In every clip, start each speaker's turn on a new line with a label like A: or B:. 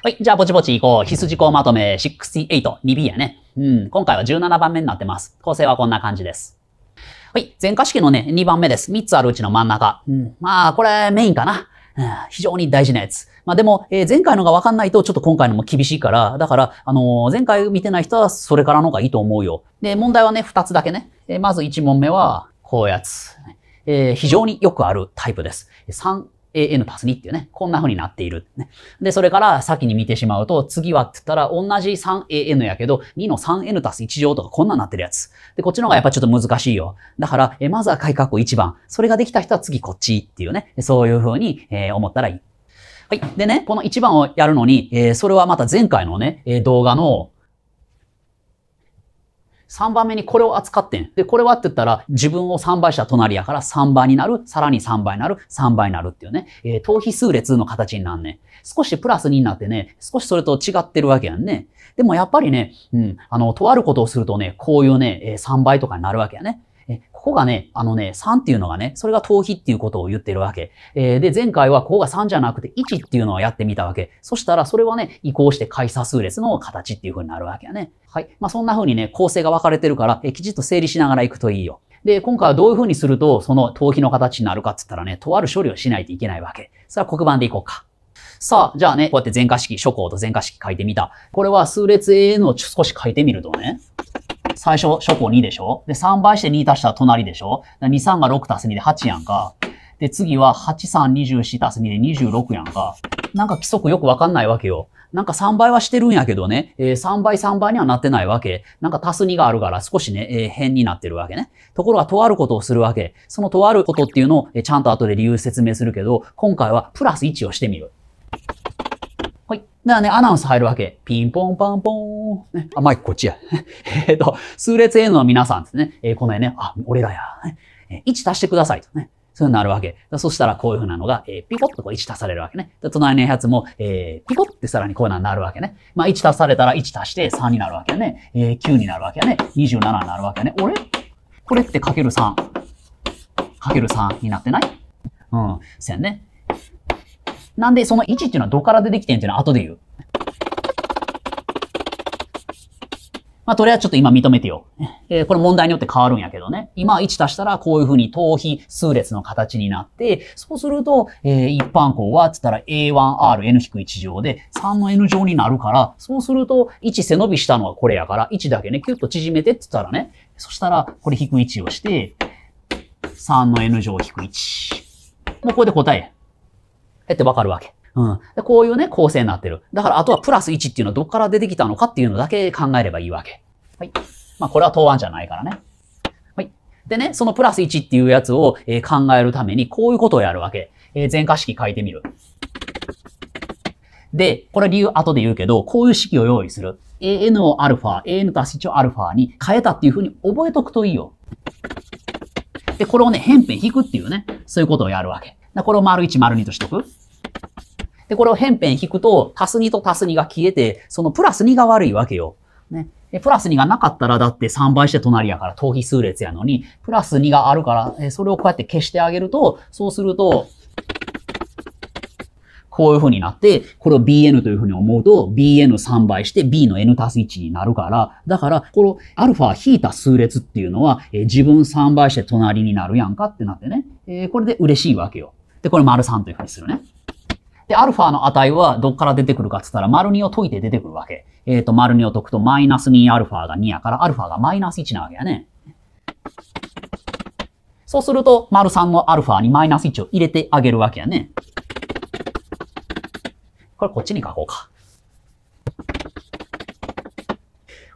A: はい。じゃあ、ぼちぼち行こう。必須事項まとめ68、2B やね。うん。今回は17番目になってます。構成はこんな感じです。はい。全化式のね、2番目です。3つあるうちの真ん中。うん。まあ、これメインかな。うん、非常に大事なやつ。まあでも、えー、前回のがわかんないとちょっと今回のも厳しいから、だから、あのー、前回見てない人はそれからの方がいいと思うよ。で、問題はね、2つだけね。えー、まず1問目は、こういうやつ。えー、非常によくあるタイプです。3 an 足す2っていうね、こんな風になっている、ね。で、それから先に見てしまうと、次はって言ったら同じ 3an やけど、2の 3n 足す1乗とかこんなになってるやつ。で、こっちの方がやっぱちょっと難しいよ。だから、えまずは開括弧1番。それができた人は次こっちっていうね、そういう風に、え、思ったらいい。はい。でね、この1番をやるのに、えー、それはまた前回のね、え動画の3番目にこれを扱ってん。で、これはって言ったら、自分を3倍した隣やから3倍になる、さらに3倍になる、3倍になるっていうね、えー、等比数列の形になんね。少しプラス2になってね、少しそれと違ってるわけやんね。でもやっぱりね、うん、あの、とあることをするとね、こういうね、えー、3倍とかになるわけやね。ここがね、あのね、3っていうのがね、それが逃避っていうことを言ってるわけ。えー、で、前回はここが3じゃなくて1っていうのをやってみたわけ。そしたらそれはね、移行して解差数列の形っていう風になるわけやね。はい。まあ、そんな風にね、構成が分かれてるから、えきちっと整理しながらいくといいよ。で、今回はどういう風にすると、その逃避の形になるかって言ったらね、とある処理をしないといけないわけ。それは黒板でいこうか。さあ、じゃあね、こうやって全化式、初項と全化式書いてみた。これは数列 A の少し書いてみるとね、最初、初項2でしょ？で、3倍して2足したら隣でしょ ?2、3が6足す2で8やんか。で、次は8、3、24足す2で26やんか。なんか規則よくわかんないわけよ。なんか3倍はしてるんやけどね、えー、3倍3倍にはなってないわけ。なんか足す2があるから少しね、えー、変になってるわけね。ところがとあることをするわけ。そのとあることっていうのを、えー、ちゃんと後で理由説明するけど、今回はプラス1をしてみる。だからね、アナウンス入るわけ。ピンポンパンポーン。ね、あ、マイクこっちや。えっと、数列 N の皆さんですね。えー、この絵ね、あ、俺らや。ね、1足してくださいとね。そういうなるわけ。そしたらこういう風なのが、えー、ピコッとこう1足されるわけね。で隣のやつも、えー、ピコッてさらにこういうのになるわけね。まあ1足されたら1足して3になるわけね。えー、9になるわけね。27になるわけね。俺？これってかける3。かける3になってない？うん。せんね。なんで、その1っていうのはどこから出てきてんっていうのは後で言う。まあ、とりあえずちょっと今認めてよ。えー、これ問題によって変わるんやけどね。今1足したらこういうふうに等比数列の形になって、そうすると、えー、一般項は、つったら A1Rn-1 乗で3の N 乗になるから、そうすると1背伸びしたのはこれやから、1だけね、キュッと縮めてって言ったらね、そしたらこれ引く1をして、3の N 乗引く1。もうこれで答え。えってわかるわけ。うん。でこういうね、構成になってる。だから、あとはプラス1っていうのはどこから出てきたのかっていうのだけ考えればいいわけ。はい。まあ、これは答案じゃないからね。はい。でね、そのプラス1っていうやつを、えー、考えるために、こういうことをやるわけ。えー、全化式書いてみる。で、これ理由後で言うけど、こういう式を用意する。an を α、an 足し1を α に変えたっていうふうに覚えとくといいよ。で、これをね、変辺引くっていうね、そういうことをやるわけ。これを丸1、丸2としとく。で、これを辺辺引くと、足す2と足す2が消えて、そのプラス2が悪いわけよ。ね。で、プラス2がなかったら、だって3倍して隣やから、等比数列やのに、プラス2があるから、それをこうやって消してあげると、そうすると、こういう風になって、これを bn という風に思うと、bn3 倍して b の n 足す1になるから、だから、この α 引いた数列っていうのは、え、自分3倍して隣になるやんかってなってね、え、これで嬉しいわけよ。で、これ丸3という風にするね。で、アルファの値はどっから出てくるかって言ったら、丸2を解いて出てくるわけ。えっ、ー、と、丸2を解くと、マイナス2アルファが2やから、アルファがマイナス1なわけやね。そうすると、丸3のアルファにマイナス1を入れてあげるわけやね。これこっちに書こうか。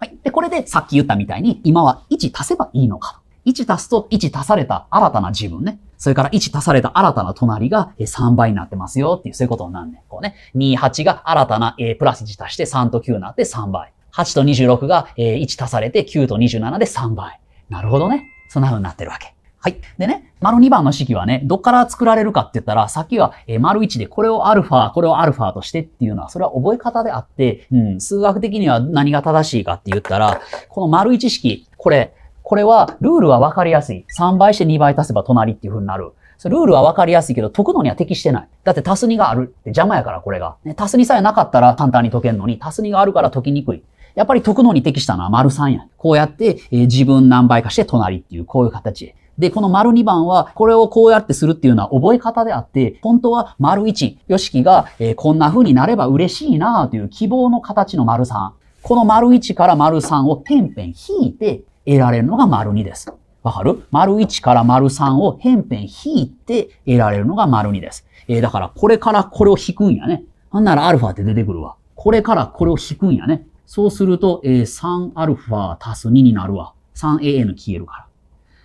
A: はい。で、これでさっき言ったみたいに、今は1足せばいいのか。1足すと1足された新たな自分ね。それから1足された新たな隣が3倍になってますよっていう、そういうことになんね。こうね。2、8が新たなプラス1足して3と9になって3倍。8と26が1足されて9と27で3倍。なるほどね。そんな風になってるわけ。はい。でね、丸2番の式はね、どっから作られるかって言ったら、さっきは、え丸1でこれをアルファ、これをアルファとしてっていうのは、それは覚え方であって、うん、数学的には何が正しいかって言ったら、この丸1式、これ、これは、ルールは分かりやすい。3倍して2倍足せば隣っていう風になる。ルールはわかりやすいけど、解くのには適してない。だってタス2があるって邪魔やから、これが。ね、タス2さえなかったら簡単に解けるのに、タス2があるから解きにくい。やっぱり解くのに適したのは丸3や。こうやって、えー、自分何倍かして隣っていう、こういう形。で、この丸2番は、これをこうやってするっていうのは覚え方であって、本当は丸1、よしきが、えー、こんな風になれば嬉しいなという希望の形の丸3。この丸1から丸3をペンペン引いて得られるのが丸2です。わかる？丸1から丸3をペンペン引いて得られるのが丸2です。えー、だからこれからこれを引くんやね。なんならアルファって出てくるわ。これからこれを引くんやね。そうすると、えー、3α 足す2になるわ。3an 消えるから。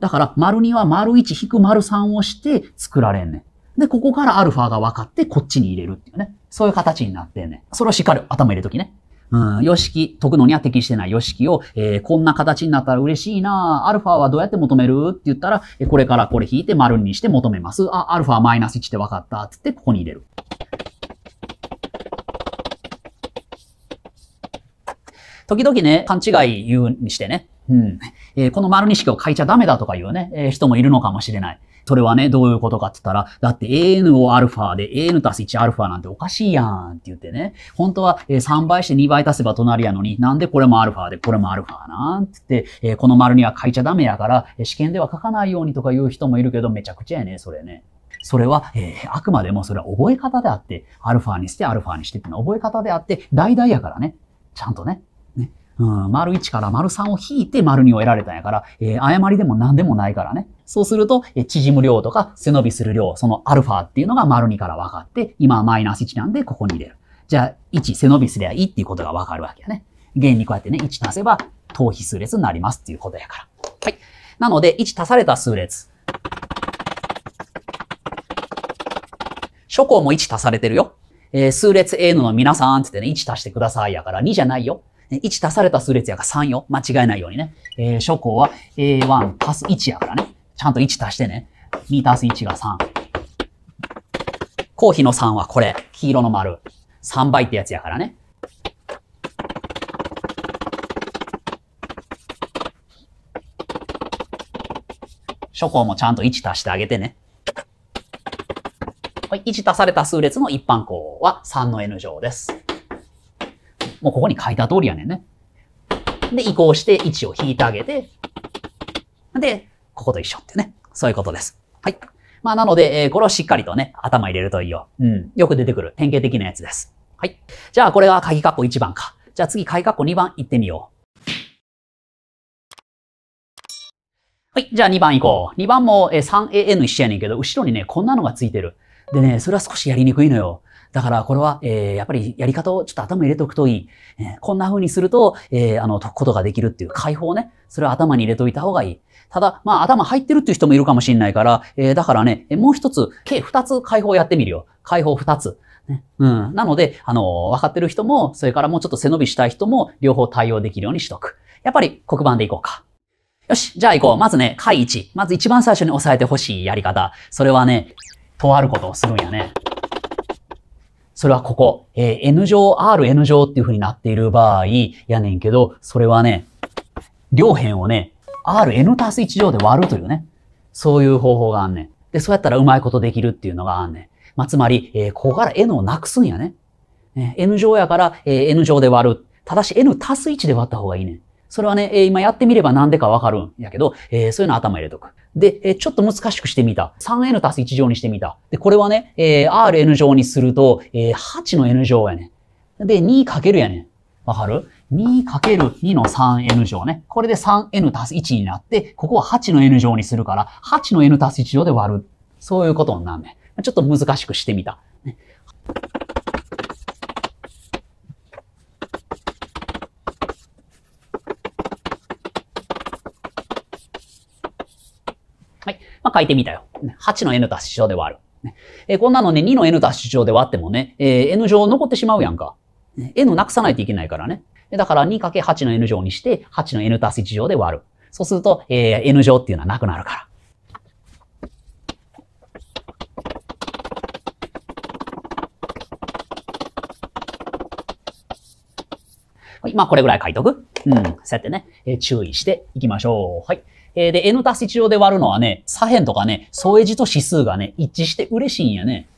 A: だから、丸2は丸1引く丸3をして作られんねん。で、ここからアルファが分かってこっちに入れるっていうね。そういう形になってんねん。それをしっかり頭入れときね。うん、よしき、解くのには適してないよしきを、えー、こんな形になったら嬉しいなアルファはどうやって求める？って言ったら、これからこれ引いて丸にして求めます。あ、アルファマイナス1って分かった。つってここに入れる。時々ね、勘違い言うにしてね。うん。えー、この丸2式を書いちゃダメだとかいうね、えー、人もいるのかもしれない。それはね、どういうことかって言ったら、だって an をアルファで an 足す1アルファなんておかしいやんって言ってね、本当は3倍して2倍足せば隣やのに、なんでこれもアルファでこれもアルファなんって言って、この丸には書いちゃダメやから、試験では書かないようにとか言う人もいるけど、めちゃくちゃやね、それね。それは、えー、あくまでもそれは覚え方であって、アルファにしてアルファにしてっていうのは覚え方であって、代々やからね。ちゃんと。ね。うん、丸1から丸3を引いて丸2を得られたんやから、えー、誤りでも何でもないからね。そうすると、えー、縮む量とか背伸びする量、そのアルファっていうのが丸2から分かって、今はマイナス1なんでここに入れる。じゃあ、1背伸びすりゃいいっていうことが分かるわけやね。現にこうやってね、1足せば、等比数列になりますっていうことやから。はい。なので、1足された数列。諸項も1足されてるよ。えー、数列 n の皆さんってってね、1足してくださいやから2じゃないよ。1足された数列やから3よ。間違えないようにね。えー、初項は A1 足す1やからね。ちゃんと1足してね。2足す1が3。公比の3はこれ。黄色の丸。3倍ってやつやからね。初項もちゃんと1足してあげてね。はい、1足された数列の一般項は3の n 乗です。もうここに書いた通りやねんね。で、移行して1を引いてあげて、で、ここと一緒ってね。そういうことです。はい。まあ、なので、えー、これをしっかりとね、頭入れるといいよ。うん。よく出てくる典型的なやつです。はい。じゃあ、これが鍵括弧1番か。じゃあ次、鍵括弧2番行ってみよう。はい。じゃあ2番行こう。2番も 3an 一緒やねんけど、後ろにね、こんなのがついてる。でね、それは少しやりにくいのよ。だからこれは、えー、やっぱりやり方をちょっと頭入れておくといい。えー、こんな風にすると、えー、あの、解くことができるっていう解放ね。それを頭に入れといた方がいい。ただ、まあ、頭入ってるっていう人もいるかもしれないから、えー、だからね、もう一つ、計二つ解放やってみるよ。解放二つ。うん。なので、あの、分かってる人も、それからもうちょっと背伸びしたい人も、両方対応できるようにしとく。やっぱり黒板でいこうか。よし、じゃあ行こう。まずね、回1。まず一番最初に押さえてほしいやり方。それはね、とあることをするんやね。それはここ、えー、N 乗、R、N 乗っていう風になっている場合やねんけど、それはね、両辺をね、R、N 足す1乗で割るというね、そういう方法があんねん。で、そうやったらうまいことできるっていうのがあんねん。まあ、つまり、えー、ここから N をなくすんやね。え、N 乗やから、えー、N 乗で割る。ただし N 足す1で割った方がいいねん。それはね、今やってみればなんでかわかるんやけど、えー、そういうの頭入れとく。で、えー、ちょっと難しくしてみた。3n 足す1乗にしてみた。で、これはね、えー、rn 乗にすると、えー、8の n 乗やね。で、2かけるやね。わかる ?2 かける2の 3n 乗ね。これで 3n 足す1になって、ここは8の n 乗にするから、8の n 足す1乗で割る。そういうことになんね。ちょっと難しくしてみた。ねまあ、書いてみたよ。8の n 足し乗で割る。え、こんなのね、2の n 足し乗で割ってもね、えー、n 乗残ってしまうやんか。n なくさないといけないからね。だから 2×8 の n 乗にして、8の n 足す1乗で割る。そうすると、えー、n 乗っていうのはなくなるから。まあ、これぐらい書いとく。うん、そうやってね、えー注意していきましょう。はい。えーで、N 足す1乗で割るのはね、左辺とかね、相似と指数がね、一致して嬉しいんやね。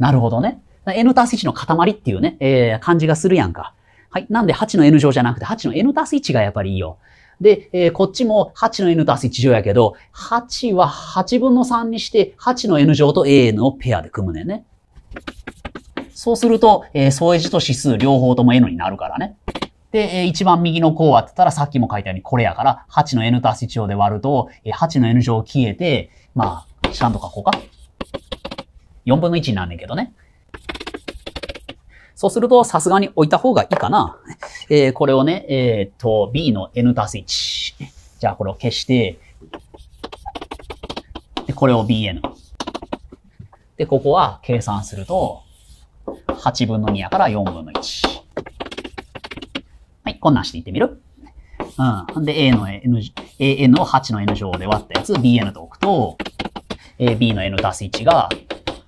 A: なるほどね。N 足す1の塊っていうね、えー感じがするやんか。はい。なんで8の N 乗じゃなくて8の N 足す1がやっぱりいいよ。で、えーこっちも8の N 足す1乗やけど、8は8分の3にして8の N 乗と AN をペアで組むねんね。そうすると、えー相似と指数両方とも N になるからね。で、一番右の項はって言ったらさっきも書いたようにこれやから、8の N 足す1乗で割ると、8の N 乗消えて、まあ、ちゃんと書こうか。4分の1になんねんけどね。そうすると、さすがに置いた方がいいかな。えーこれをね、えーっと、b の n 足す1。じゃあ、これを消して、で、これを bn。で、ここは計算すると、8分の2やから4分の1。こんなんしていってみる？うん。で、a の n、an を8の n 乗で割ったやつ、bn と置くと、えー b の n 足す1が、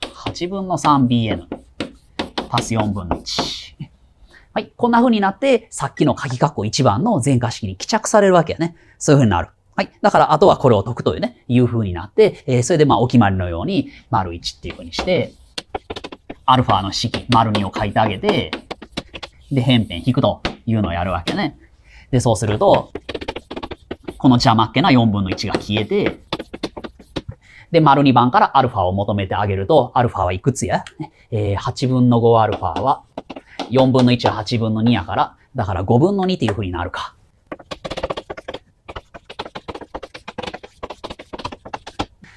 A: 8分の 3bn 足す4分の1。はい。こんな風になって、さっきの鍵括弧1番の全化式に帰着されるわけやね。そういう風になる。はい。だから、あとはこれを解くというね、いう風になって、えーそれでまあ、お決まりのように、丸1っていう風にして、アルファの式、丸2を書いてあげて、で、辺辺引くというのをやるわけね。で、そうすると、この邪魔っ気な4分の1が消えて、で、丸2番からアルファを求めてあげると、アルファはいくつや、えー、8分の5アルファは、4分の1は8分の2やから、だから5分の2っていう風になるか。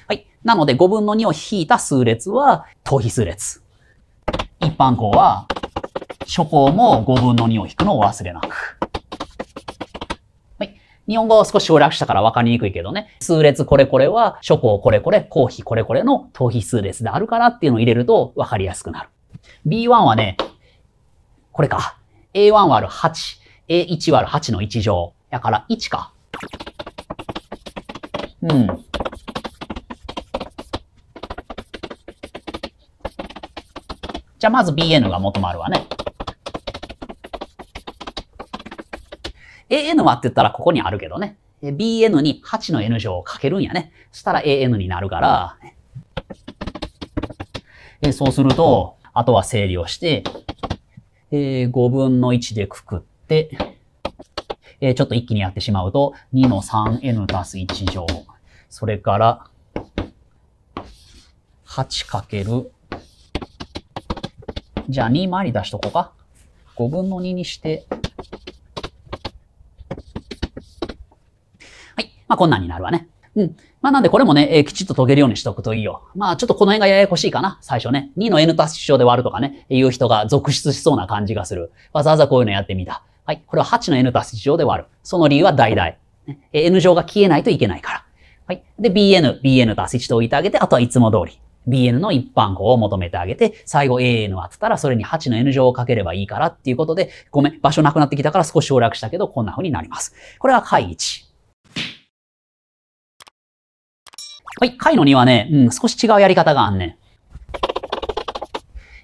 A: はい。なので5分の2を引いた数列は等比数列。一般項は、初項も5分の2を引くのを忘れなく。はい。日本語を少し省略したから分かりにくいけどね。数列これこれは、初項これこれ、項比これこれの等比数列であるからっていうのを入れると分かりやすくなる。B1 はね、これか。A1 割る8。A1 割る8の1乗。やから1か。うん。じゃあまず BN が求まるわね。AN はって言ったらここにあるけどね。BN に8の N 乗をかけるんやね。そしたら AN になるから、えそうすると、あとは整理をして、えー5分の1でくくって、えちょっと一気にやってしまうと、2の 3n 足す1乗。それから、8かける、じゃあ2回り出しとこうか。5分の2にして、はい。まあ、こんなんになるわね。うん。まあ、なんでこれもね、えーきちっと解けるようにしておくといいよ。まあ、ちょっとこの辺がややこしいかな。最初ね。2の n 足す1乗で割るとかね、いう人が続出しそうな感じがする。わざわざこういうのやってみた。はい。これは8の n 足す1乗で割る。その理由は大々。ね n 乗が消えないといけないから。はい。で、bn、bn 足す1と置いてあげて、あとはいつも通り。bn の一般項を求めてあげて、最後 an を当てたらそれに8の n 乗をかければいいからっていうことで、ごめん、場所なくなってきたから少し省略したけど、こんな風になります。これは解1。はい、解の2はね、うん、少し違うやり方があんね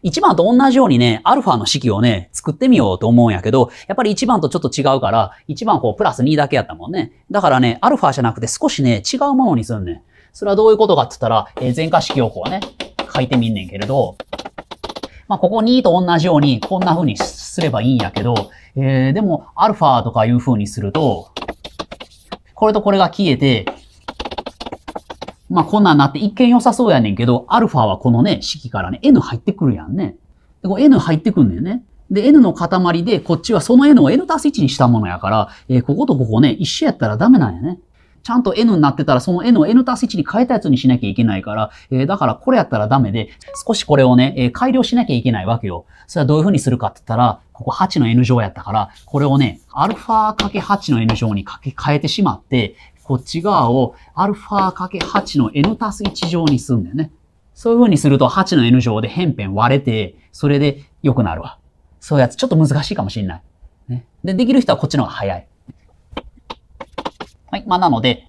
A: ん。1番と同じようにね、アルファの式をね、作ってみようと思うんやけど、やっぱり1番とちょっと違うから、1番こうプラス2だけやったもんね。だからね、アルファじゃなくて少しね、違うものにすんねん。それはどういうことかって言ったら、えー前科式をこうね、書いてみんねんけれど、まあ、ここ2と同じようにこんな風にすればいいんやけど、えー、でも、アルファとかいう風にすると、これとこれが消えて、まあこんなんなって一見良さそうやねんけど、アルファはこのね、式からね、n 入ってくるやんね。で、これ n 入ってくんねんね。で、n の塊で、こっちはその n を n 足す1にしたものやから、えーこことここね、一緒やったらダメなんやね。ちゃんと n になってたら、その n を n 足す1に変えたやつにしなきゃいけないから、えーだからこれやったらダメで、少しこれをね、えー改良しなきゃいけないわけよ。それはどういう風にするかって言ったら、ここ8の n 乗やったから、これをね、アルファかけ8の n 乗にかけ替えてしまって、こっち側をアルファかけ8の n 足す1乗にすんだよね。そういう風にすると8の n 乗で辺辺割れて、それで良くなるわ。そういうやつちょっと難しいかもしれない。ね。で、できる人はこっちの方が早い。はい。まあ、なので、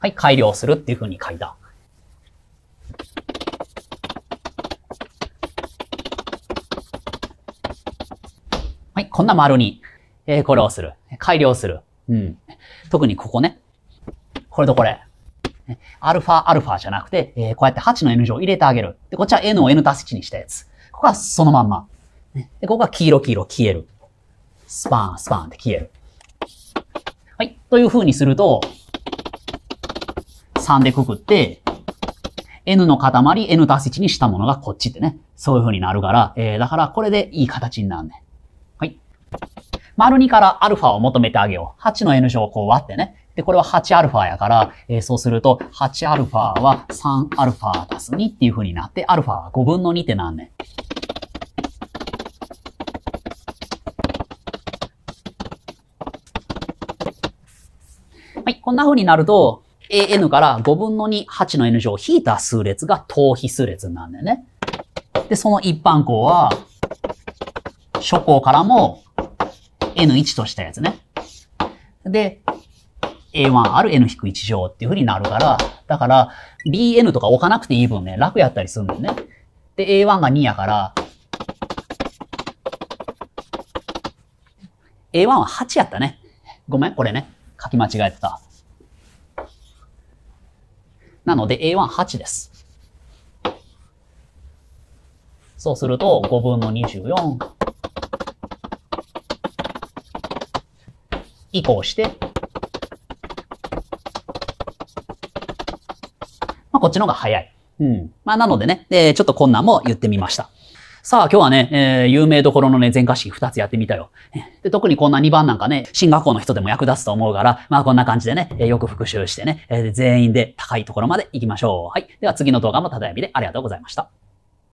A: はい、改良するっていう風に書いた。はいこんな丸に、えー、これをする。改良する。うん。特にここね。これとこれ。アルファ、アルファじゃなくて、えー、こうやって8の N 乗入れてあげる。で、こっちは N を N 足す1にしたやつ。ここはそのまんま。で、ここは黄色、黄色、消える。スパーン、スパーンって消える。はい。という風にすると、3でくくって、N の塊、N 足す1にしたものがこっちってね。そういう風になるから、えー、だからこれでいい形になるね。はい。丸2からアルファを求めてあげよう。8の N 乗をこう割ってね。で、これは 8α やから、えー、そうすると、8α は 3α 足す2っていう風になって、α は5分の2ってなんねん。はい、こんな風になると、an から5分の2、8の n 乗を引いた数列が等比数列なんだよね。で、その一般項は、初項からも n1 としたやつね。で、a1 ある n-1 乗っていう風になるから、だから bn とか置かなくていい分ね、楽やったりするんだよね。で、a1 が2やから、a1 は8やったね。ごめん、これね。書き間違えてた。なので a18 です。そうすると5分の24移行して、まあ、こっちの方が早い。うん。まあ、なのでね、えー、ちょっとこんなんも言ってみました。さあ、今日はね、えー、有名どころのね、全歌詞2つやってみたよ。で、特にこんな2番なんかね、進学校の人でも役立つと思うから、まあこんな感じでね、えー、よく復習してね、えー、全員で高いところまで行きましょう。はい。では次の動画もただやみでありがとうございました。